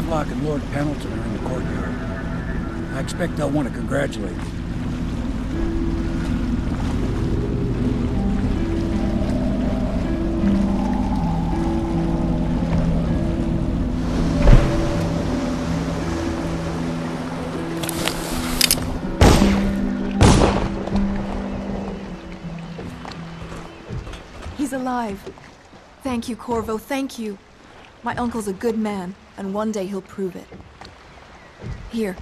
Havelock and Lord Pendleton are in the courtyard. I expect they'll want to congratulate you. He's alive. Thank you, Corvo, thank you. My uncle's a good man, and one day he'll prove it. Here.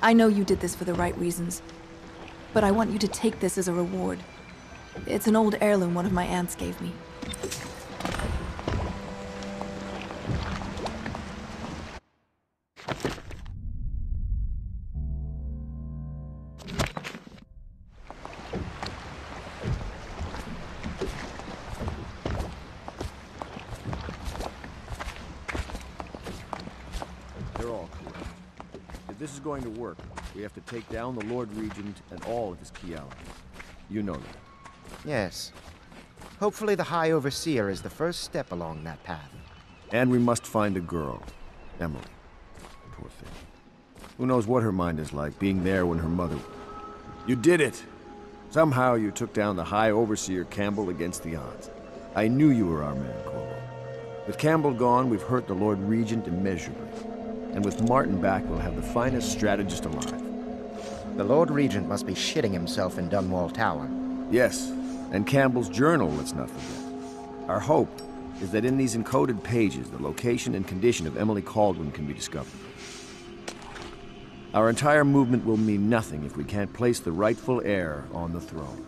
I know you did this for the right reasons, but I want you to take this as a reward. It's an old heirloom one of my aunts gave me. This is going to work, we have to take down the Lord Regent and all of his key allies. You know that. Yes. Hopefully the High Overseer is the first step along that path. And we must find a girl. Emily. Poor thing. Who knows what her mind is like, being there when her mother... You did it! Somehow you took down the High Overseer Campbell against the odds. I knew you were our man, Corvo. With Campbell gone, we've hurt the Lord Regent immeasurably. And with Martin back, we'll have the finest strategist alive. The Lord Regent must be shitting himself in Dunwall Tower. Yes, and Campbell's journal, let's not forget. Our hope is that in these encoded pages, the location and condition of Emily Kaldwin can be discovered. Our entire movement will mean nothing if we can't place the rightful heir on the throne.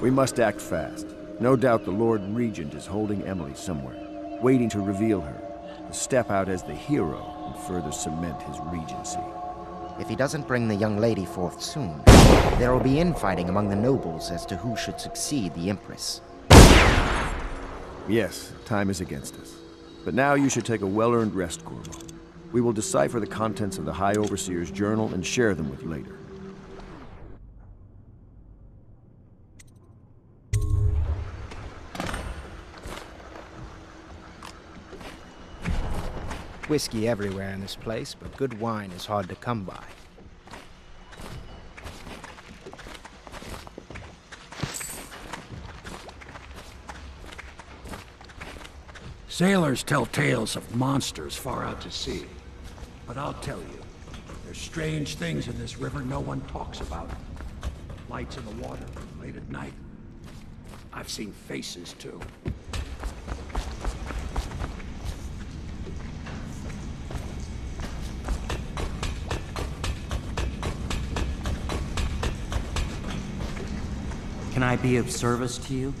We must act fast. No doubt the Lord Regent is holding Emily somewhere, waiting to reveal her, to step out as the hero and further cement his regency. If he doesn't bring the young lady forth soon, there will be infighting among the nobles as to who should succeed the Empress. Yes, time is against us. But now you should take a well-earned rest, Corvo. We will decipher the contents of the High Overseer's journal and share them with you later. Whiskey everywhere in this place, but good wine is hard to come by. Sailors tell tales of monsters far out to sea. But I'll tell you, there's strange things in this river no one talks about. Lights in the water, late at night. I've seen faces, too. Can I be of service to you?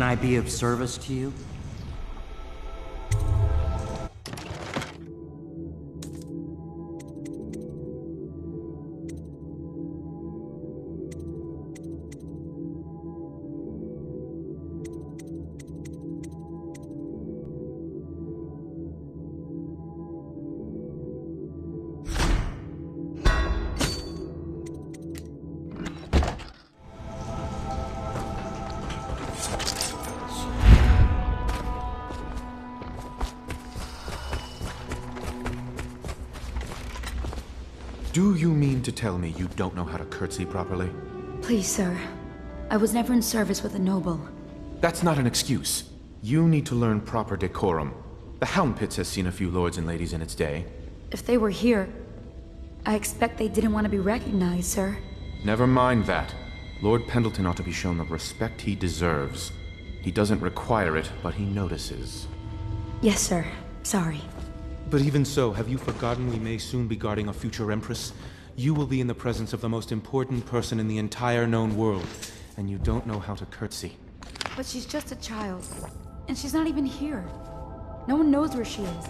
Can I be of service to you? You mean to tell me you don't know how to curtsy properly? Please, sir. I was never in service with a noble. That's not an excuse. You need to learn proper decorum. The Hound Pits has seen a few lords and ladies in its day. If they were here, I expect they didn't want to be recognized, sir. Never mind that. Lord Pendleton ought to be shown the respect he deserves. He doesn't require it, but he notices. Yes, sir. Sorry. But even so, have you forgotten we may soon be guarding a future Empress? You will be in the presence of the most important person in the entire known world, and you don't know how to curtsy. But she's just a child. And she's not even here. No one knows where she is.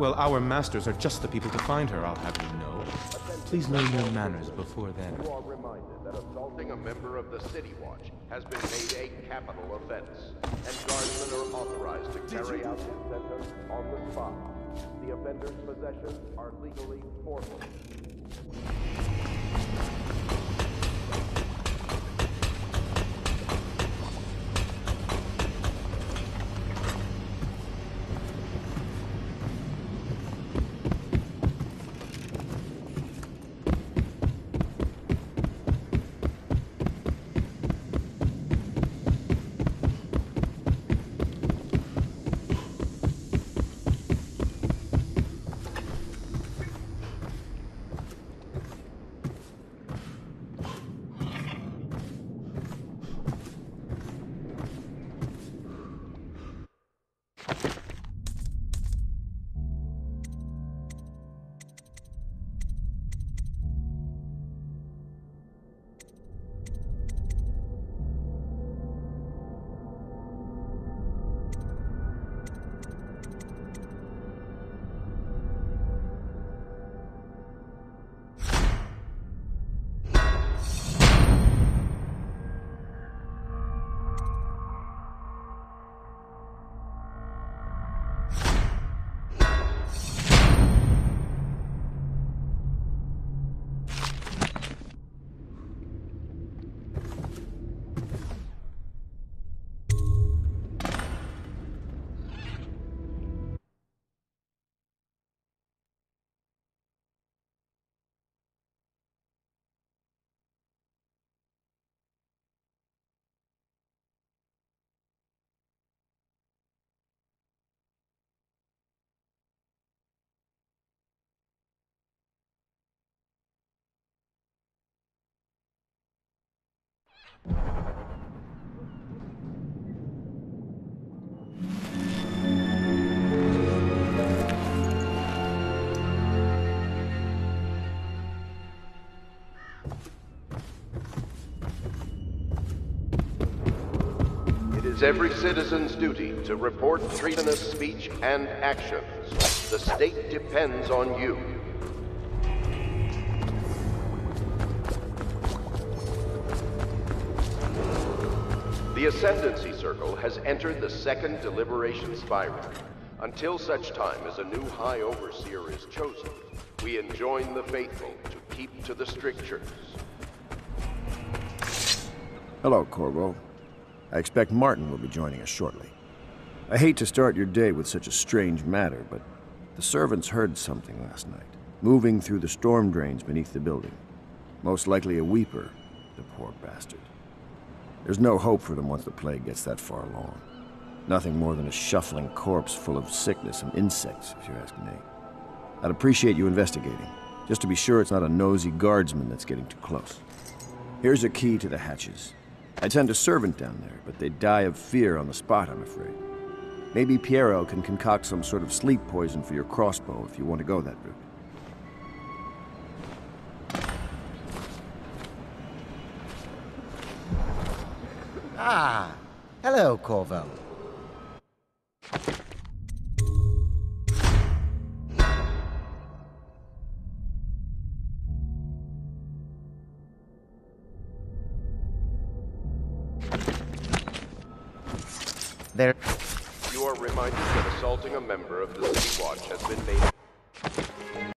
Well, our masters are just the people to find her, I'll have you know. Please learn your manners before then. You are reminded that assaulting a member of the City Watch has been made a capital offense, and guardsmen are authorized to carry out his sentence on the spot. The offender's possessions are legally forfeit. It is every citizen's duty to report treasonous speech and actions. The state depends on you. The Ascendancy Circle has entered the second deliberation spiral. Until such time as a new High Overseer is chosen, we enjoin the faithful to keep to the strictures. Hello, Corvo. I expect Martin will be joining us shortly. I hate to start your day with such a strange matter, but the servants heard something last night, moving through the storm drains beneath the building. Most likely a weeper, the poor bastard. There's no hope for them once the plague gets that far along. Nothing more than a shuffling corpse full of sickness and insects, if you ask me. I'd appreciate you investigating, just to be sure it's not a nosy guardsman that's getting too close. Here's a key to the hatches. I'd send a servant down there, but they'd die of fear on the spot, I'm afraid. Maybe Piero can concoct some sort of sleep poison for your crossbow if you want to go that route. Ah, Hello, Corvo. There. You are reminded that assaulting a member of the City Watch has been made